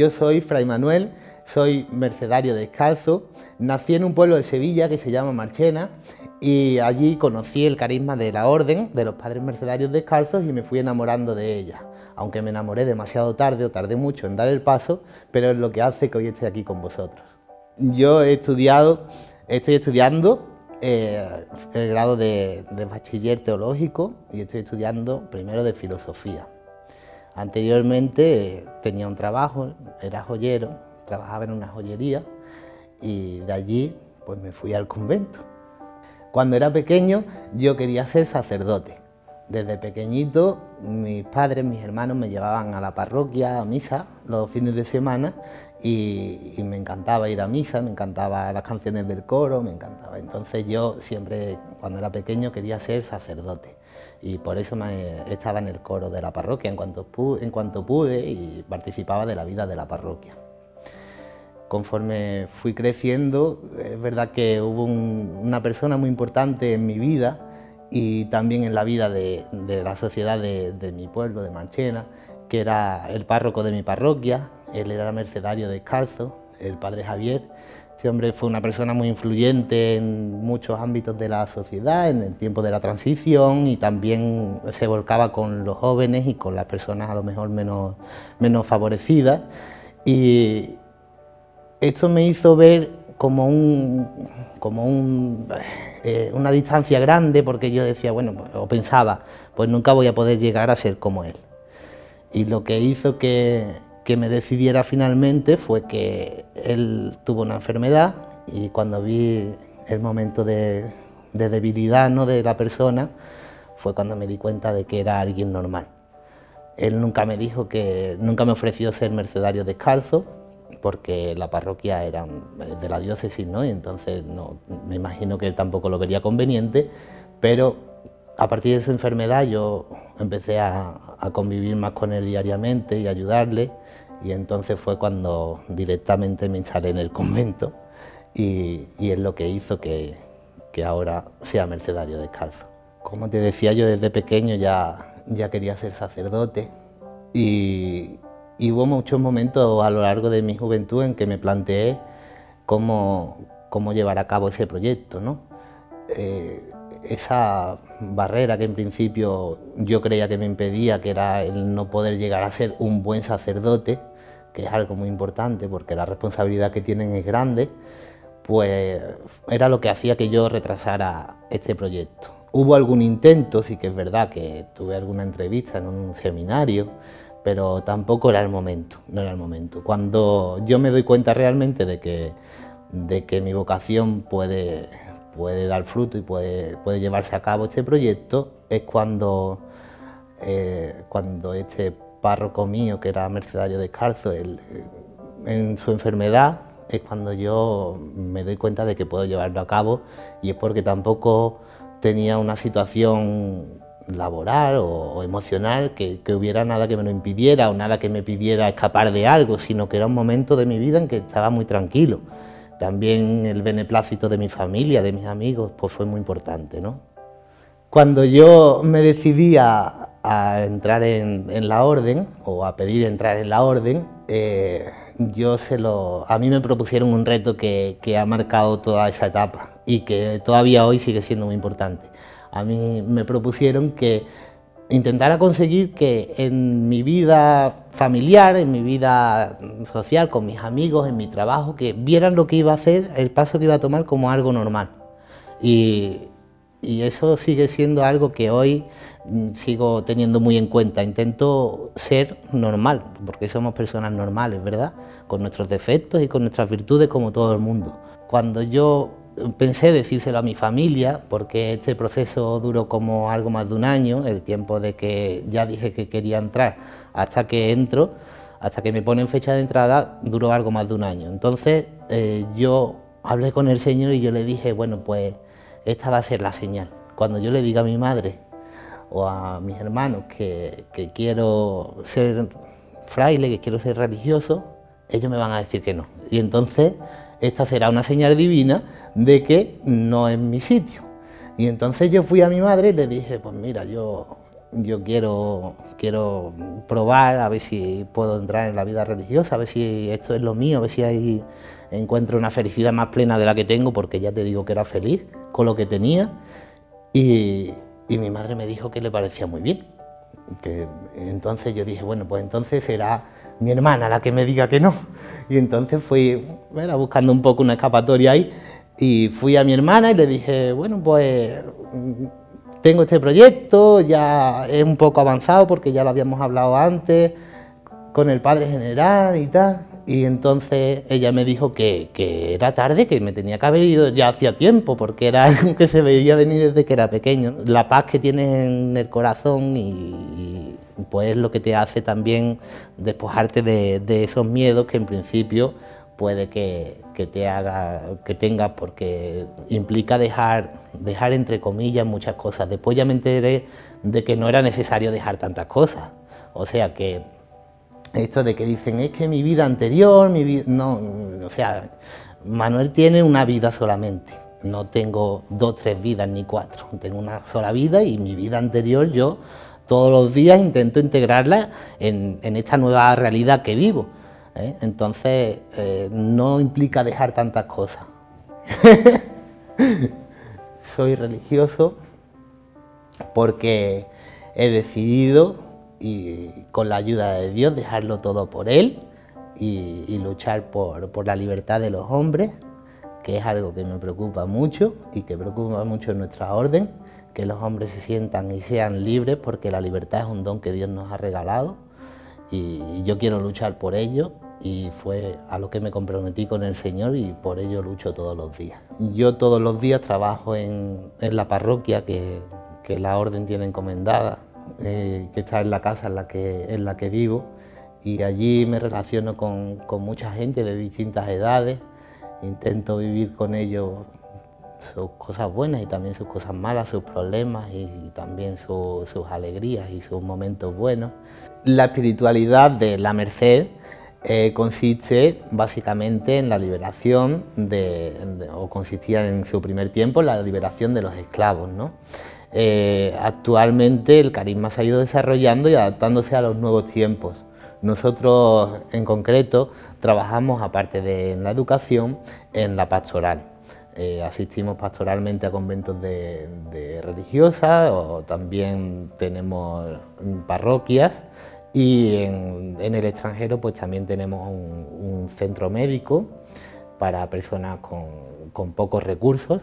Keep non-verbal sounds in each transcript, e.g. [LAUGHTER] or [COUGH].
Yo soy Fray Manuel, soy mercedario descalzo. Nací en un pueblo de Sevilla que se llama Marchena y allí conocí el carisma de la orden de los padres mercedarios descalzos y me fui enamorando de ella. Aunque me enamoré demasiado tarde o tardé mucho en dar el paso, pero es lo que hace que hoy esté aquí con vosotros. Yo he estudiado, estoy estudiando eh, el grado de, de bachiller teológico y estoy estudiando primero de filosofía. Anteriormente eh, tenía un trabajo, era joyero, trabajaba en una joyería y de allí pues me fui al convento. Cuando era pequeño yo quería ser sacerdote. Desde pequeñito mis padres, mis hermanos me llevaban a la parroquia a misa los fines de semana y, y, me encantaba ir a misa, me encantaba las canciones del coro, me encantaba. Entonces yo siempre cuando era pequeño quería ser sacerdote y por eso estaba en el coro de la parroquia en cuanto, pude, en y participaba de la vida de la parroquia. Conforme fui creciendo, es verdad que hubo un, una persona muy importante en mi vida y también en la vida de, de la sociedad de, de, mi pueblo, de Manchena, que era el párroco de mi parroquia, él era mercedario descalzo, el padre Javier, este hombre fue una persona muy influyente en muchos ámbitos de la sociedad, en el tiempo de la transición y también se volcaba con los jóvenes y con las personas a lo mejor menos, menos favorecidas. Y esto me hizo ver como, un, como un, eh, una distancia grande porque yo decía, bueno, o pensaba, pues nunca voy a poder llegar a ser como él. Y lo que hizo que, que me decidiera finalmente fue que él tuvo una enfermedad y cuando vi el momento de, de, debilidad ¿no? de la persona fue cuando me di cuenta de que era alguien normal. Él nunca me dijo que, nunca me ofreció ser mercedario descalzo porque la parroquia era de la diócesis, ¿no? Y entonces no, me imagino que tampoco lo vería conveniente, pero a partir de su enfermedad yo empecé a, a convivir más con él diariamente y ayudarle y entonces fue cuando directamente me instalé en el convento y, y es lo que hizo que, que, ahora sea mercedario descalzo. Como te decía, yo desde pequeño ya, ya quería ser sacerdote y, y, hubo muchos momentos a lo largo de mi juventud en que me planteé cómo, cómo llevar a cabo ese proyecto. ¿no? Eh, esa barrera que en principio yo creía que me impedía, que era el no poder llegar a ser un buen sacerdote, que es algo muy importante porque la responsabilidad que tienen es grande, pues era lo que hacía que yo retrasara este proyecto. Hubo algún intento, sí que es verdad que tuve alguna entrevista en un seminario, pero tampoco era el momento, no era el momento. Cuando yo me doy cuenta realmente de que, de que mi vocación puede, puede dar fruto y puede, puede llevarse a cabo este proyecto, es cuando, eh, cuando este párroco mío, que era mercedario descalzo, él, en su enfermedad es cuando yo me doy cuenta de que puedo llevarlo a cabo y es porque tampoco tenía una situación laboral o, o emocional que, que, hubiera nada que me lo impidiera o nada que me pidiera escapar de algo, sino que era un momento de mi vida en que estaba muy tranquilo. También el beneplácito de mi familia, de mis amigos, pues fue muy importante, ¿no? Cuando yo me decidí a, a entrar en, en, la orden o a pedir entrar en la orden, eh, yo se lo, a mí me propusieron un reto que, que, ha marcado toda esa etapa y que todavía hoy sigue siendo muy importante. A mí me propusieron que intentara conseguir que en mi vida familiar, en mi vida social, con mis amigos, en mi trabajo, que vieran lo que iba a hacer, el paso que iba a tomar como algo normal. Y, y eso sigue siendo algo que hoy mm, sigo teniendo muy en cuenta. Intento ser normal, porque somos personas normales, ¿verdad? Con nuestros defectos y con nuestras virtudes como todo el mundo. Cuando yo pensé decírselo a mi familia, porque este proceso duró como algo más de un año, el tiempo de que ya dije que quería entrar hasta que entro, hasta que me ponen fecha de entrada, duró algo más de un año. Entonces eh, yo hablé con el Señor y yo le dije, bueno, pues esta va a ser la señal. Cuando yo le diga a mi madre o a mis hermanos que, que quiero ser fraile, que quiero ser religioso, ellos me van a decir que no. Y entonces esta será una señal divina de que no es mi sitio. Y entonces yo fui a mi madre y le dije, pues mira, yo yo quiero, quiero probar, a ver si puedo entrar en la vida religiosa, a ver si esto es lo mío, a ver si ahí encuentro una felicidad más plena de la que tengo, porque ya te digo que era feliz con lo que tenía. Y, y mi madre me dijo que le parecía muy bien. Que, entonces yo dije, bueno, pues entonces será mi hermana la que me diga que no. Y entonces fui bueno, buscando un poco una escapatoria ahí y fui a mi hermana y le dije, bueno, pues tengo este proyecto, ya es un poco avanzado porque ya lo habíamos hablado antes con el padre general y tal. Y entonces ella me dijo que, era tarde, que me tenía que haber ido ya hacía tiempo, porque era [LAUGHS] algo que se veía venir desde que era pequeño. La paz que tienes en el corazón y, pues es lo que te hace también despojarte de, esos miedos que en principio puede que, te haga, que tengas, porque implica dejar, dejar entre comillas muchas cosas. Después ya me enteré de que no era necesario dejar tantas cosas. O sea que esto de que dicen es que mi vida anterior, mi vida. No, o sea, Manuel tiene una vida solamente. No tengo dos, tres vidas ni cuatro. Tengo una sola vida y mi vida anterior yo todos los días intento integrarla en, esta nueva realidad que vivo. ¿eh? Entonces, eh, no implica dejar tantas cosas. [LAUGHS] Soy religioso porque he decidido y con la ayuda de Dios dejarlo todo por Él y, luchar por, la libertad de los hombres, que es algo que me preocupa mucho y que preocupa mucho en nuestra orden, que los hombres se sientan y sean libres porque la libertad es un don que Dios nos ha regalado y, yo quiero luchar por ello y fue a lo que me comprometí con el Señor y por ello lucho todos los días. Yo todos los días trabajo en, en la parroquia que, que la orden tiene encomendada eh, que está en la casa en la que, en la que vivo y allí me relaciono con, con, mucha gente de distintas edades, intento vivir con ellos sus cosas buenas y también sus cosas malas, sus problemas y, también sus alegrías y sus momentos buenos. La espiritualidad de la Merced eh, consiste básicamente en la liberación de, o consistía en su primer tiempo en la liberación de los esclavos. ¿no? Eh, actualmente el carisma se ha ido desarrollando y adaptándose a los nuevos tiempos. Nosotros en concreto trabajamos, aparte de la educación, en la pastoral. Eh, asistimos pastoralmente a conventos de, religiosas o también tenemos parroquias y en, el extranjero pues también tenemos un, centro médico para personas con, con pocos recursos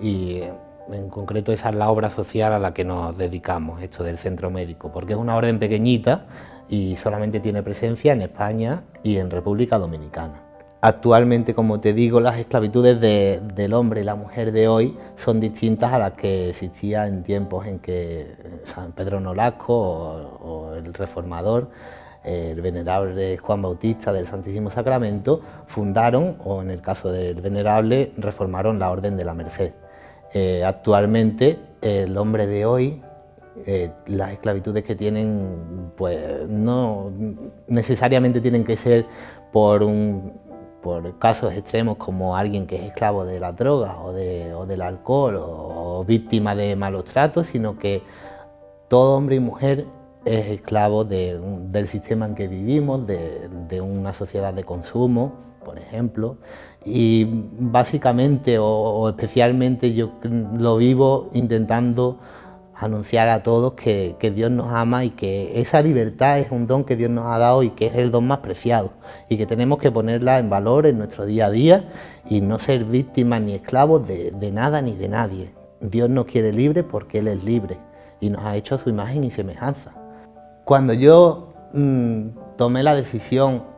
y en concreto esa es la obra social a la que nos dedicamos, esto del centro médico, porque es una orden pequeñita y solamente tiene presencia en España y en República Dominicana. Actualmente, como te digo, las esclavitudes del hombre y la mujer de hoy son distintas a las que existían en tiempos en que San Pedro Nolasco o el reformador el venerable Juan Bautista del Santísimo Sacramento fundaron, o en el caso del venerable, reformaron la Orden de la Merced. Eh, actualmente el hombre de hoy, eh, las esclavitudes que tienen, pues no necesariamente tienen que ser por, un, por casos extremos como alguien que es esclavo de las drogas o, de, o del alcohol o, víctima de malos tratos, sino que todo hombre y mujer es esclavo del sistema en que vivimos, de, de una sociedad de consumo, por ejemplo, y básicamente o, especialmente yo lo vivo intentando anunciar a todos que, Dios nos ama y que esa libertad es un don que Dios nos ha dado y que es el don más preciado y que tenemos que ponerla en valor en nuestro día a día y no ser víctimas ni esclavos de, nada ni de nadie. Dios nos quiere libres porque Él es libre y nos ha hecho su imagen y semejanza. Cuando yo mm, tomé la decisión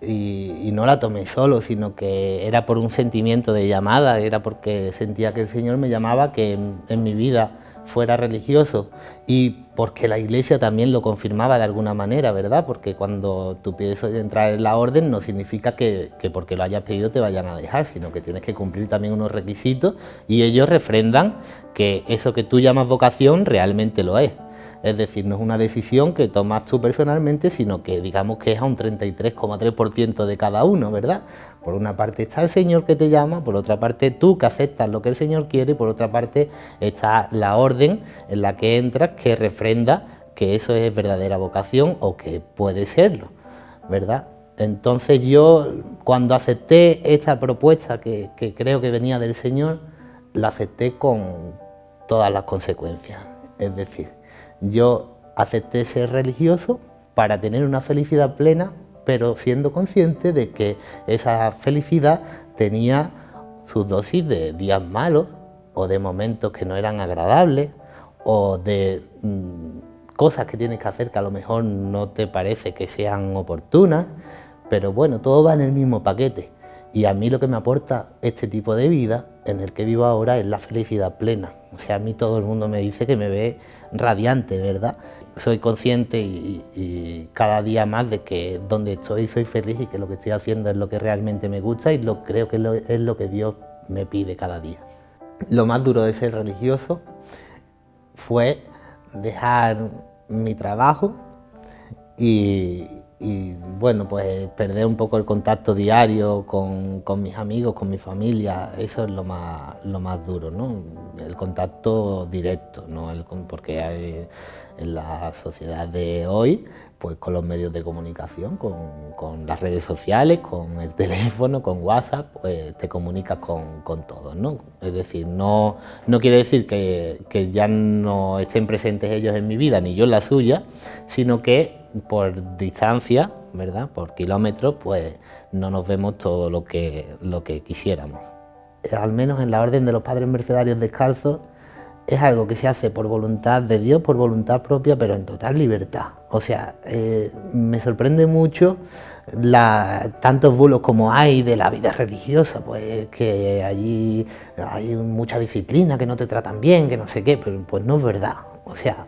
y, no la tomé solo, sino que era por un sentimiento de llamada, era porque sentía que el Señor me llamaba que en, mi vida fuera religioso y porque la iglesia también lo confirmaba de alguna manera, ¿verdad? Porque cuando tú pides entrar en la orden no significa que, que, porque lo hayas pedido te vayan a dejar, sino que tienes que cumplir también unos requisitos y ellos refrendan que eso que tú llamas vocación realmente lo es. Es decir, no es una decisión que tomas tú personalmente, sino que digamos que es a un 33,3% de cada uno, ¿verdad? Por una parte está el Señor que te llama, por otra parte tú que aceptas lo que el Señor quiere, y por otra parte está la orden en la que entras que refrenda que eso es verdadera vocación o que puede serlo, ¿verdad? Entonces yo cuando acepté esta propuesta que, que creo que venía del Señor, la acepté con todas las consecuencias. Es decir, yo acepté ser religioso para tener una felicidad plena, pero siendo consciente de que esa felicidad tenía sus dosis de días malos o de momentos que no eran agradables o de mm, cosas que tienes que hacer que a lo mejor no te parece que sean oportunas, pero bueno, todo va en el mismo paquete. Y a mí lo que me aporta este tipo de vida en el que vivo ahora es la felicidad plena. O sea, a mí todo el mundo me dice que me ve radiante, ¿verdad? Soy consciente y, cada día más de que donde estoy soy feliz y que lo que estoy haciendo es lo que realmente me gusta y lo creo que es lo que Dios me pide cada día. Lo más duro de ser religioso fue dejar mi trabajo y, bueno, pues perder un poco el contacto diario con, mis amigos, con mi familia, eso es lo más, lo más duro, ¿no? El contacto directo, ¿no? porque hay, en la sociedad de hoy, pues con los medios de comunicación, con, las redes sociales, con el teléfono, con WhatsApp, pues te comunicas con, todos, ¿no? Es decir, no, no quiere decir que, ya no estén presentes ellos en mi vida, ni yo en la suya, sino que por distancia, ¿verdad? Por kilómetros, pues no nos vemos todo lo que, lo que quisiéramos. Al menos en la orden de los padres mercedarios descalzos, es algo que se hace por voluntad de Dios, por voluntad propia, pero en total libertad. O sea, eh, me sorprende mucho tantos bulos como hay de la vida religiosa, pues que allí hay mucha disciplina, que no te tratan bien, que no sé qué, pero pues no es verdad. O sea,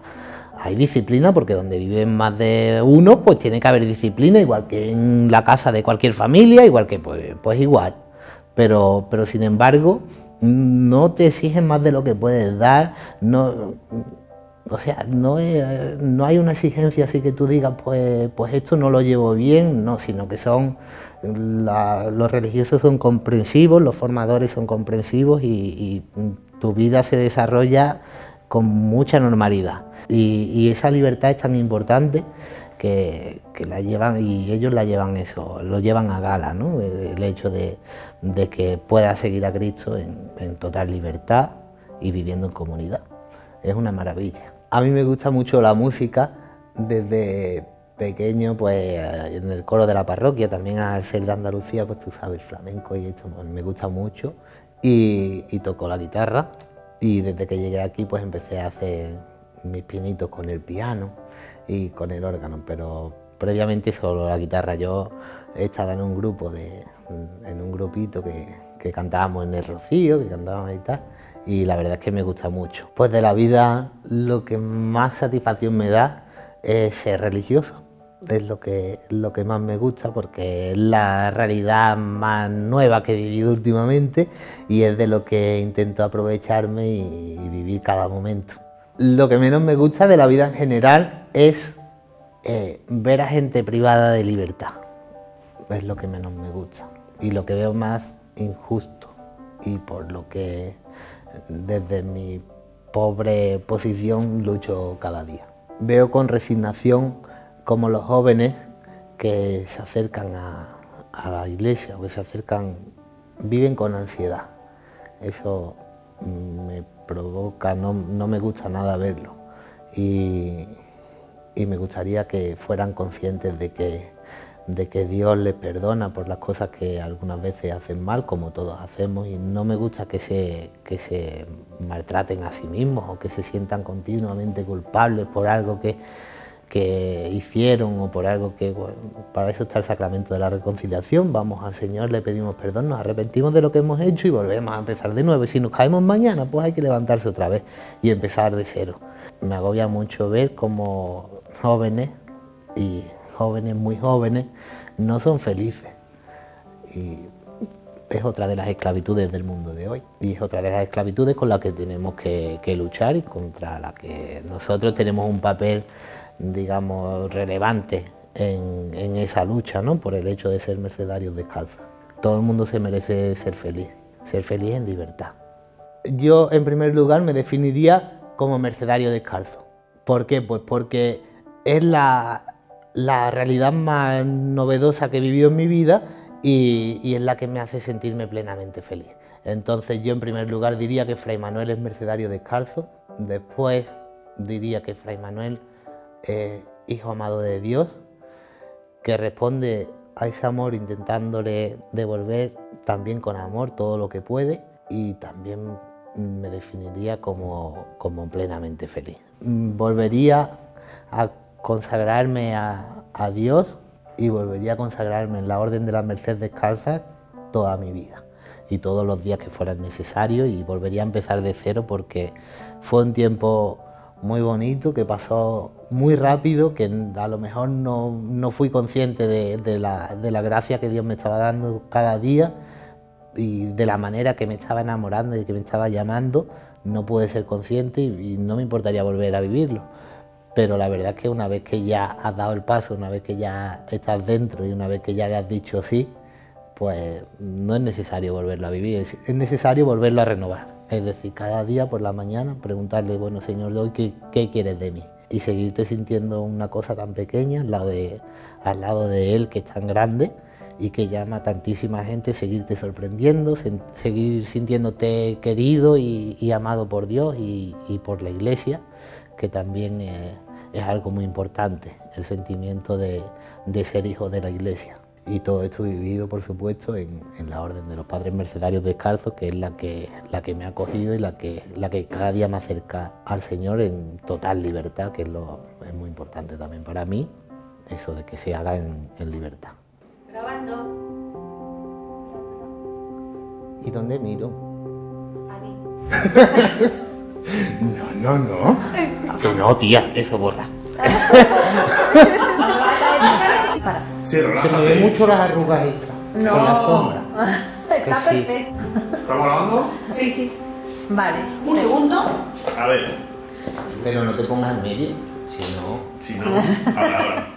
hay disciplina porque donde viven más de uno, pues tiene que haber disciplina, igual que en la casa de cualquier familia, igual que pues, pues igual. Pero, pero sin embargo, no te exigen más de lo que puedes dar, no, o sea, no, no hay una exigencia así que tú digas, pues, pues esto no lo llevo bien, no, sino que son, los religiosos son comprensivos, los formadores son comprensivos y, tu vida se desarrolla con mucha normalidad. y esa libertad es tan importante que, la llevan y ellos la llevan eso, lo llevan a gala, ¿no? el hecho de, que pueda seguir a Cristo en, total libertad y viviendo en comunidad. Es una maravilla. A mí me gusta mucho la música desde pequeño, pues en el coro de la parroquia, también al ser de Andalucía, pues tú sabes, flamenco y esto pues, me gusta mucho. Y, y toco la guitarra y desde que llegué aquí pues empecé a hacer mis pinitos con el piano y con el órgano, pero previamente solo la guitarra. Yo estaba en un grupo, de, en un grupito que, que cantábamos en el Rocío, que cantábamos y tal, y la verdad es que me gusta mucho. Pues de la vida lo que más satisfacción me da es ser religioso. Es lo que, lo que más me gusta porque es la realidad más nueva que he vivido últimamente y es de lo que intento aprovecharme y vivir cada momento. Lo que menos me gusta de la vida en general es eh, ver a gente privada de libertad. Es lo que menos me gusta y lo que veo más injusto y por lo que desde mi pobre posición lucho cada día. Veo con resignación como los jóvenes que se acercan a, la iglesia o que se acercan viven con ansiedad. Eso me provoca, no, me gusta nada verlo. Y, me gustaría que fueran conscientes de que, Dios les perdona por las cosas que algunas veces hacen mal, como todos hacemos, y no me gusta que se maltraten a sí mismos o que se sientan continuamente culpables por algo que, que hicieron o por algo que, para eso está el sacramento de la reconciliación, vamos al Señor, le pedimos perdón, nos arrepentimos de lo que hemos hecho y volvemos a empezar de nuevo. Y si nos caemos mañana, pues hay que levantarse otra vez y empezar de cero. Me agobia mucho ver cómo jóvenes y jóvenes muy jóvenes no son felices. Y es otra de las esclavitudes del mundo de hoy y es otra de las esclavitudes con las que tenemos que, que luchar y contra la que nosotros tenemos un papel digamos, relevante en, esa lucha, ¿no? Por el hecho de ser mercedarios descalzos. Todo el mundo se merece ser feliz, ser feliz en libertad. Yo, en primer lugar, me definiría como mercedario descalzo, ¿Por qué? Pues porque es la, la realidad más novedosa que he vivido en mi vida y, y, es la que me hace sentirme plenamente feliz. Entonces yo en primer lugar diría que Fray Manuel es mercedario descalzo, después diría que Fray Manuel es hijo amado de Dios, que responde a ese amor intentándole devolver también con amor todo lo que puede y también me definiría como, como plenamente feliz. Volvería a consagrarme a, a, Dios y volvería a consagrarme en la Orden de la Merced Descalza toda mi vida y todos los días que fueran necesarios y volvería a empezar de cero porque fue un tiempo muy bonito que pasó muy rápido, que a lo mejor no, no fui consciente de, la, de la gracia que Dios me estaba dando cada día y de la manera que me estaba enamorando y que me estaba llamando, no pude ser consciente y, y, no me importaría volver a vivirlo. Pero la verdad es que una vez que ya has dado el paso, una vez que ya estás dentro y una vez que ya le has dicho sí, pues no es necesario volverlo a vivir, es necesario volverlo a renovar. Es decir, cada día por la mañana preguntarle, bueno, Señor, hoy qué, quieres de mí? Y seguirte sintiendo una cosa tan pequeña al lado, de, al lado de Él que es tan grande y que llama a tantísima gente, seguirte sorprendiendo, seguir sintiéndote querido y, amado por Dios y, por la Iglesia, que también es, es algo muy importante, el sentimiento de, de ser hijo de la Iglesia y todo esto vivido, por supuesto, en, en, la Orden de los Padres Mercedarios Descalzos, que es la que, la que me ha acogido y la que, la que cada día me acerca al Señor en total libertad, que es, lo, es muy importante también para mí, eso de que se haga en, en libertad. Grabando. ¿Y dónde miro? A mí. [LAUGHS] no, no, no. [LAUGHS] que no, tía, eso borra. [LAUGHS] Sí, Se me ven relájate. mucho las arrugas estas. No. Con la sombra. [LAUGHS] Está Que sí. perfecto. ¿Estamos grabando? Sí, sí. Vale. Un segundo. A ver, Pero no te pongas en medio, si no... si no, ahora, ahora.